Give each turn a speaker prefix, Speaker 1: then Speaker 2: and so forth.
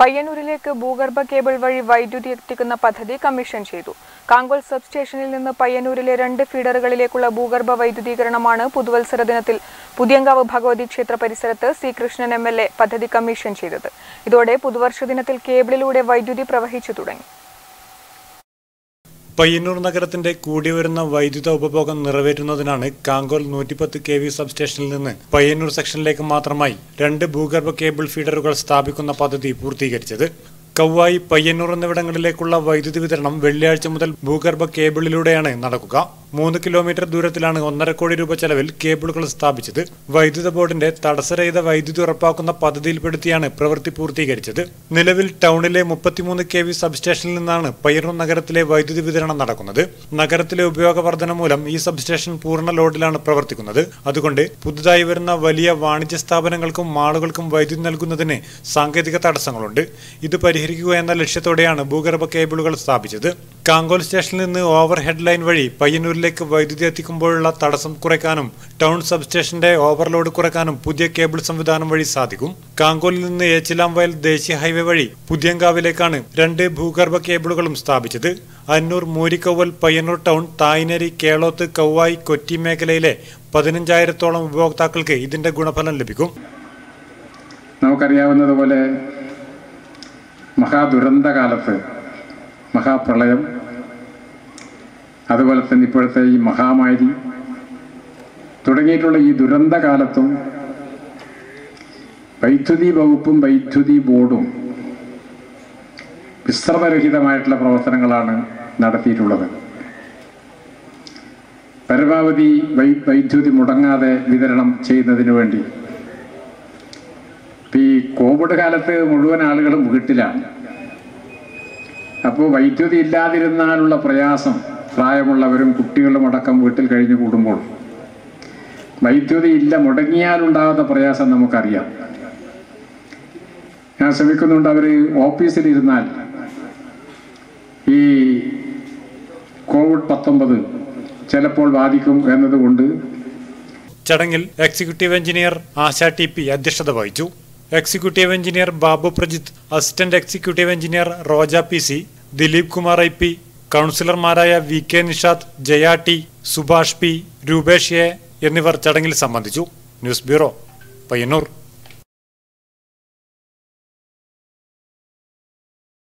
Speaker 1: പയ്യന്നൂരിലേക്ക് ഭൂഗർഭ കേബിൾ വഴി വൈദ്യുതി എത്തിക്കുന്ന പദ്ധതി കമ്മീഷൻ ചെയ്തു. കാങ്കോൽ സബ് സ്റ്റേഷനിൽ നിന്ന് പയ്യന്നൂരിലെ രണ്ട് ഫീഡറുകളിലേക്കുള്ള ഭൂഗർഭ വൈദ്യുതീകരണമാണ് പുതുവത്സര ദിനത്തിൽ പുതിയങ്കാവ് ഭഗവതി ക്ഷേത്ര പരിസരത്ത് സി കൃഷ്ണൻ എം പദ്ധതി കമ്മീഷൻ ചെയ്തത്. ഇതോടെ പുതുവർഷ ദിനത്തിൽ കേബിളിലൂടെ വൈദ്യുതി പ്രവഹിച്ചു തുടങ്ങി.
Speaker 2: പയ്യന്നൂർ നഗരത്തിന്റെ കൂടിവരുന്ന വൈദ്യുത ഉപഭോഗം നിറവേറ്റുന്നതിനാണ് കാങ്കോൽ നൂറ്റിപ്പത്ത് കെ വി സബ്സ്റ്റേഷനിൽ നിന്ന് പയ്യന്നൂർ സെക്ഷനിലേക്ക് മാത്രമായി രണ്ട് ഭൂഗർഭ കേബിൾ ഫീഡറുകൾ സ്ഥാപിക്കുന്ന പദ്ധതി പൂർത്തീകരിച്ചത്. കൗവായി പയ്യന്നൂർ എന്നിവിടങ്ങളിലേക്കുള്ള വൈദ്യുതി വിതരണം വെള്ളിയാഴ്ച മുതൽ ഭൂഗർഭ കേബിളിലൂടെയാണ് നടക്കുക. മൂന്ന് കിലോമീറ്റർ ദൂരത്തിലാണ് ഒന്നര കോടി രൂപ ചെലവിൽ കേബിളുകൾ സ്ഥാപിച്ചത്. വൈദ്യുത ബോർഡിന്റെ തടസ്സരഹിത വൈദ്യുതി ഉറപ്പാക്കുന്ന പദ്ധതിയിൽപ്പെടുത്തിയാണ് പ്രവൃത്തി പൂർത്തീകരിച്ചത്. നിലവിൽ ടൗണിലെ മുപ്പത്തിമൂന്ന് കെ വി സബ്സ്റ്റേഷനിൽ നിന്നാണ് പയ്യന്നൂർ നഗരത്തിലെ വൈദ്യുതി വിതരണം നടക്കുന്നത്. നഗരത്തിലെ ഉപയോഗ വർധന മൂലം ഈ സബ്സ്റ്റേഷൻ പൂർണ ലോഡിലാണ് പ്രവർത്തിക്കുന്നത്. അതുകൊണ്ട് പുതുതായി വരുന്ന വലിയ വാണിജ്യ സ്ഥാപനങ്ങൾക്കും മാളുകൾക്കും വൈദ്യുതി നൽകുന്നതിന് സാങ്കേതിക തടസ്സങ്ങളുണ്ട്. ഇത് പരിഹരിക്കുക എന്ന ലക്ഷ്യത്തോടെയാണ് ഭൂഗർഭ കേബിളുകൾ സ്ഥാപിച്ചത്. കാങ്കോൽ സ്റ്റേഷനിൽ നിന്ന് ഓവർ ഹെഡ് ലൈൻ വഴി പയ്യന്നൂരിലേക്ക് വൈദ്യുതി എത്തിക്കുമ്പോഴുള്ള തടസ്സം കുറയ്ക്കാനും ടൗൺ സബ്സ്റ്റേഷന്റെ ഓവർലോഡ് കുറയ്ക്കാനും പുതിയ കേബിൾ സംവിധാനം വഴി സാധിക്കും. കാങ്കോലിൽ നിന്ന് ഏച്ചിലാംവയൽ ദേശീയ ഹൈവേ വഴി പുതിയങ്കാവിലേക്കാണ് രണ്ട് ഭൂഗർഭ കേബിളുകളും സ്ഥാപിച്ചത്. അന്നൂർ മൂരിക്കവൽ പയ്യന്നൂർ ടൗൺ തായ്നരി കേളോത്ത് കൗവായി കൊച്ചി മേഖലയിലെ പതിനഞ്ചായിരത്തോളം ഉപഭോക്താക്കൾക്ക് ഇതിന്റെ ഗുണഫലം ലഭിക്കും.
Speaker 3: നമുക്കറിയാവുന്നതുപോലെ മഹാദുരന്ത കാലത്ത് മഹാപ്രളയം അതുപോലെ തന്നെ ഇപ്പോഴത്തെ ഈ മഹാമാരി തുടങ്ങിയിട്ടുള്ള ഈ ദുരന്ത കാലത്തും വൈദ്യുതി വകുപ്പും വൈദ്യുതി ബോർഡും വിശ്രമരഹിതമായിട്ടുള്ള പ്രവർത്തനങ്ങളാണ് നടത്തിയിട്ടുള്ളത്. പരമാവധി വൈ വൈദ്യുതി മുടങ്ങാതെ വിതരണം ചെയ്യുന്നതിന് വേണ്ടി. ഈ കോവിഡ് കാലത്ത് മുഴുവൻ ആളുകളും വീട്ടിലാണ്. അപ്പോൾ വൈദ്യുതി ഇല്ലാതിരുന്നാലുള്ള പ്രയാസം പ്രായമുള്ളവരും കുട്ടികളും അടക്കം വീട്ടിൽ കഴിഞ്ഞു കൂടുമ്പോൾ വൈദ്യുതി ഇല്ല മുടങ്ങിയാലുണ്ടാകുന്ന പ്രയാസം നമുക്കറിയാം. ഞാൻ ശ്രമിക്കുന്നുണ്ട് അവർ ഓഫീസിലിരുന്നാൽ ഈ കോവിഡ് പത്തൊമ്പത് ചിലപ്പോൾ ബാധിക്കും എന്നതുകൊണ്ട്
Speaker 2: ചടങ്ങിൽ executive engineer Asha T P അധ്യക്ഷത വഹിച്ചു. Executive engineer Babu Prajith assistant executive engineer Roja P C Dileep Kumar I P കൗൺസിലർമാരായ V K Nishad Jaya T Subhash P Roopesh A എന്നിവർ ചടങ്ങിൽ സംബന്ധിച്ചു. News bureau Payyanur.